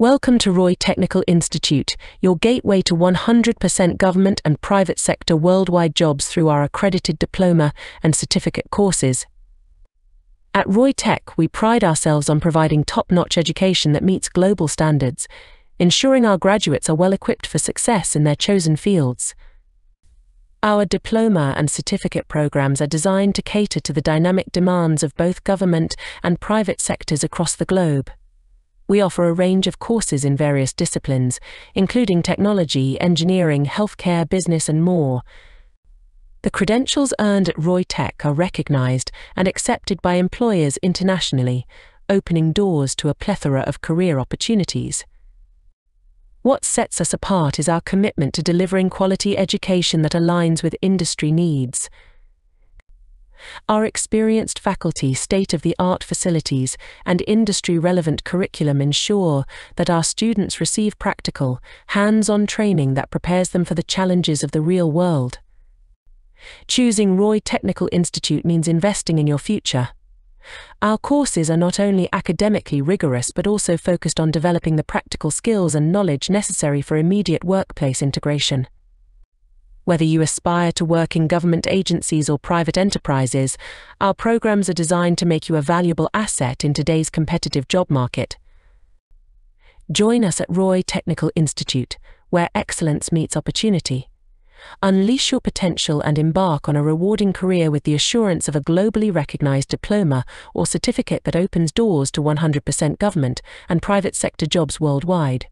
Welcome to Roy Technical Institute, your gateway to 100% government and private sector worldwide jobs through our accredited diploma and certificate courses. At Roy Tech, we pride ourselves on providing top notch education that meets global standards, ensuring our graduates are well equipped for success in their chosen fields. Our diploma and certificate programs are designed to cater to the dynamic demands of both government and private sectors across the globe. We offer a range of courses in various disciplines, including technology, engineering, healthcare, business, and more. The credentials earned at Roy Tech are recognized and accepted by employers internationally, opening doors to a plethora of career opportunities. What sets us apart is our commitment to delivering quality education that aligns with industry needs. Our experienced faculty, state of the art facilities, and industry relevant curriculum ensure that our students receive practical, hands on training that prepares them for the challenges of the real world. Choosing Roy Technical Institute means investing in your future. Our courses are not only academically rigorous but also focused on developing the practical skills and knowledge necessary for immediate workplace integration. Whether you aspire to work in government agencies or private enterprises, our programs are designed to make you a valuable asset in today's competitive job market. Join us at Roy Technical Institute, where excellence meets opportunity. Unleash your potential and embark on a rewarding career with the assurance of a globally recognized diploma or certificate that opens doors to 100% government and private sector jobs worldwide.